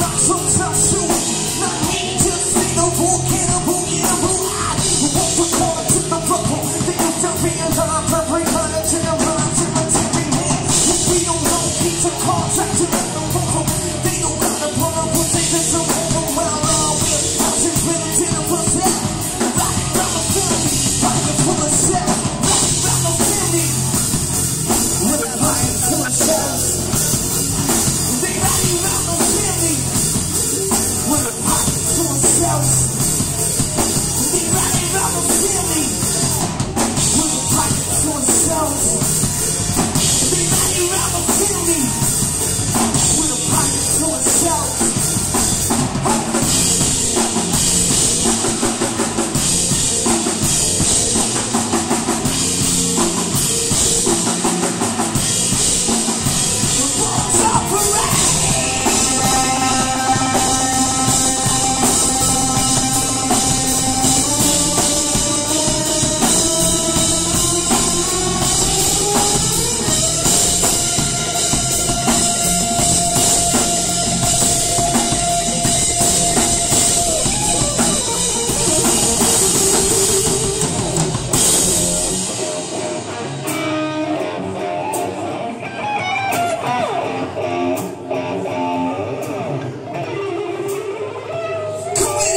not so tough, so not me, just ain't no bull, cannibal, cannibal, I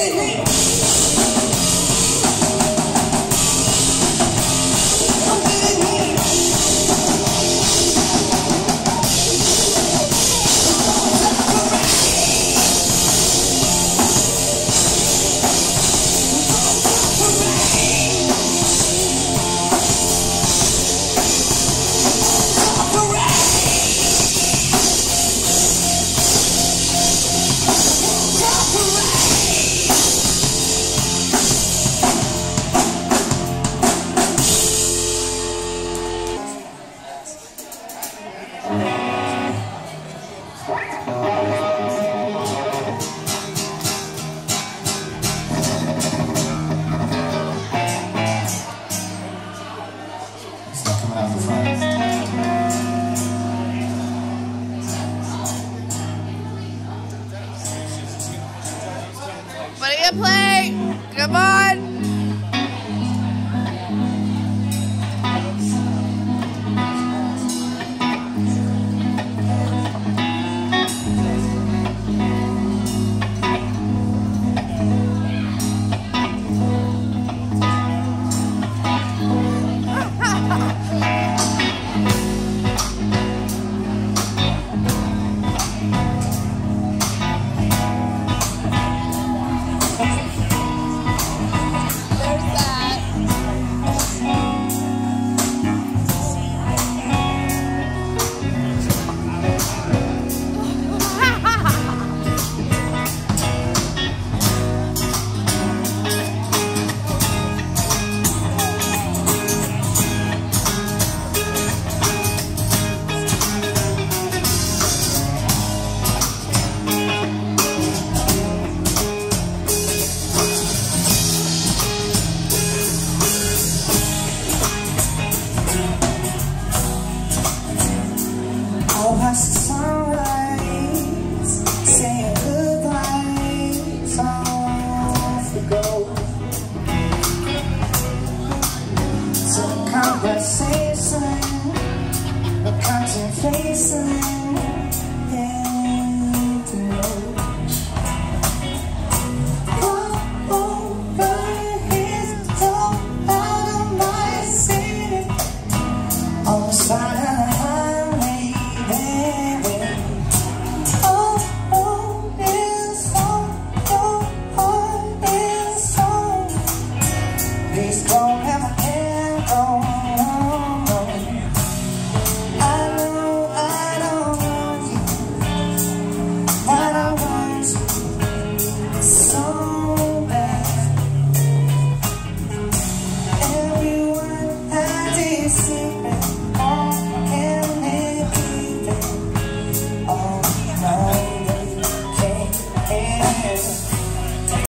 hey Play? Come on. face